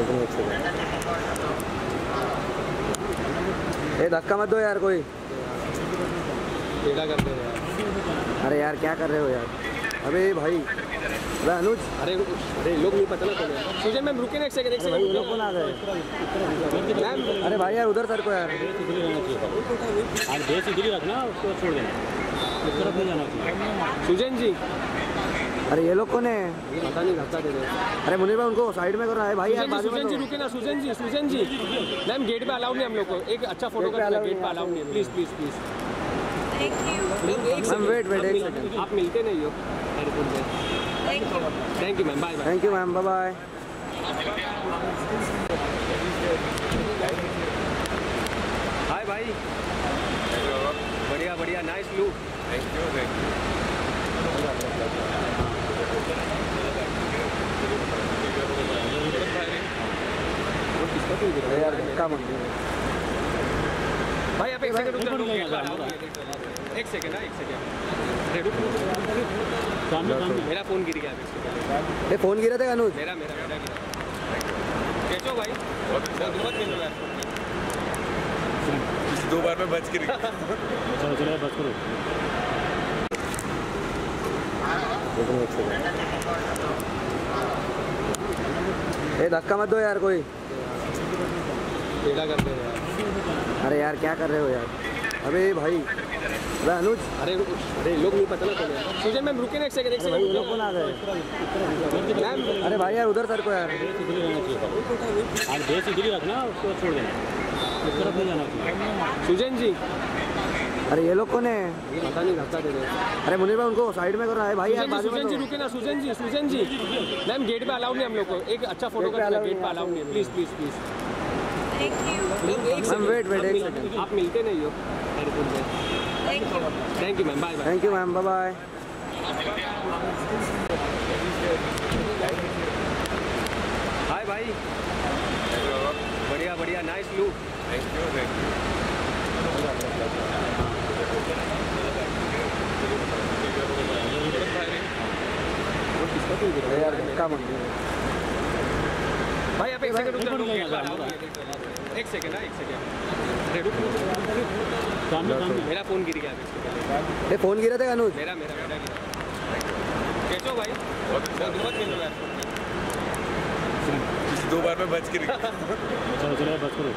एक सेकंड ए धक्का मत दो यार कोई। कर दे यार अरे यार क्या कर रहे हो यार? अबे भाई अबे अनुज। अरे अरे लोग नहीं पता ना कौन सुजन मैम रुके ना एक सेकंड एक सेकंड लोग कौन आ गए? मैम अरे भाई यार उधर सर को यार। आज बेस इधर रखना उसको छोड़ देना। इस तरफ़ नहीं जाना चाहिए। सुजन जी अरे ये लोग कौन है? पता नहीं धक्का दे रहे अरे मुनीर भाई उनको साइड में करो है भाई यार सुजन जी बाजू सुजन जी रुके ना सुजन जी सुजन जी। मैम गेट पे अलाउड नहीं हम लोग को। एक अच्छा फ़ोटो करना गेट पे अलाउड नहीं please please please Thank you. एक Ma'am, wait, wait, एक आप आप मिलते नहीं हो। Thank you. Thank you ma'am bye bye thank you ma'am bye bye hi भाई बढ़िया बढ़िया nice look thank you thank you यार भाई आप एक सेकंड रुक जाओ है। एक सेकंड ना एक सेकंड मेरा फ़ोन गिर गया ये फ़ोन गिरा था अनुज मेरा मेरा मेरा गिरा कैचो भाई बहुत मिल रहा है दो बार में बच के रही चलो चलो बस करो लेकिन एक सेकंड ए धक्का मत दो यार कोई। टेढ़ा कर दे यार अरे यार क्या कर रहे हो यार? अबे भाई अबे अनुज। अरे अरे लोग नहीं पता ना सुजन मैम रुके ना एक सेकंड एक ये लोग सेकंड कौन आ गए? मैम। अरे भाई यार उधर सर को यार। आज बेस इधर रखना उसको छोड़ देना। इस तरफ़ नहीं जाना। सुजन जी। अरे ये लोग कौन है? पता नहीं धक्का दे रहे अरे मुनीर भाई उनको साइड में करो है भाई यार सुजन जी जी रुके ना सुजन जी सुजन जी। मैम गेट पे अलाउड नहीं हम लोग को। एक अच्छा फ़ोटो पे गेट पे अलाउड नहीं प्लीज़ प्लीज़ प्लीज़ you. एक Ma'am, wait, wait, एक second. आप मिलते नहीं हो. Thank you ma'am bye bye thank you ma'am bye bye hi भाई बढ़िया बढ़िया nice look thank you thank you भाई आप एक सेकंड रुक जाओ है। एक सेकंड ना एक सेकंड मेरा फ़ोन गिर गया ये फ़ोन गिरा था अनुज? मेरा मेरा मेरा गिरा। कैचो भाई। बहुत बहुत मिल रहा है। दो बार में बच के रही चलो चलो बस करो।